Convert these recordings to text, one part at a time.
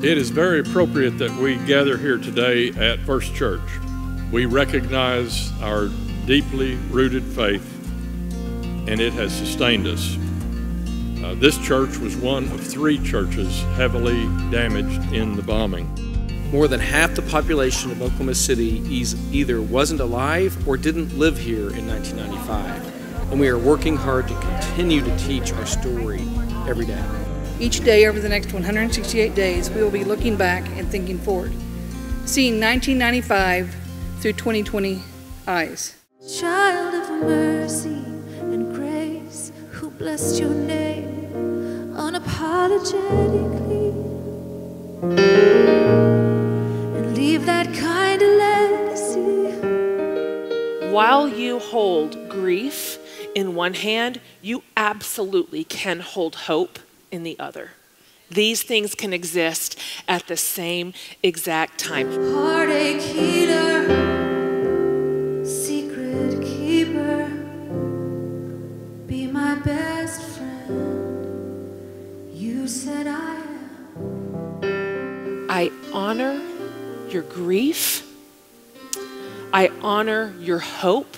It is very appropriate that we gather here today at First Church. We recognize our deeply rooted faith, and it has sustained us. Uh, this church was one of three churches heavily damaged in the bombing. More than half the population of Oklahoma City either wasn't alive or didn't live here in 1995. And we are working hard to continue to teach our story every day. Each day over the next 168 days, we will be looking back and thinking forward, seeing 1995 through 2020 eyes. Child of mercy and grace, who blessed your name unapologetically, and leave that kind of legacy. While you hold grief in one hand, you absolutely can hold hope in the other. These things can exist at the same exact time. Heartache healer, secret keeper, be my best friend. You said I am. I honor your grief. I honor your hope.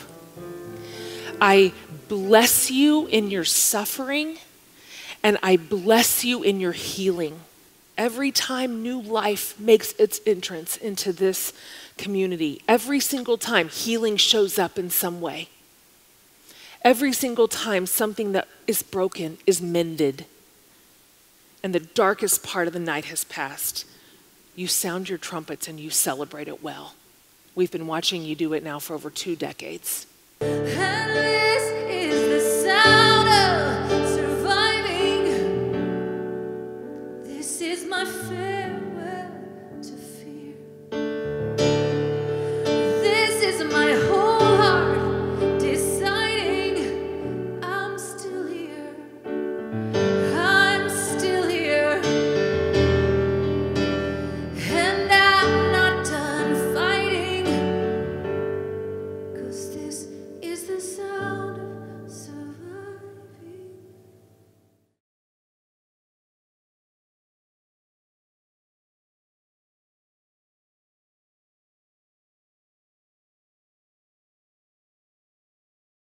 I bless you in your suffering. And I bless you in your healing. Every time new life makes its entrance into this community, every single time healing shows up in some way. Every single time something that is broken is mended and the darkest part of the night has passed, you sound your trumpets and you celebrate it well. We've been watching you do it now for over two decades. my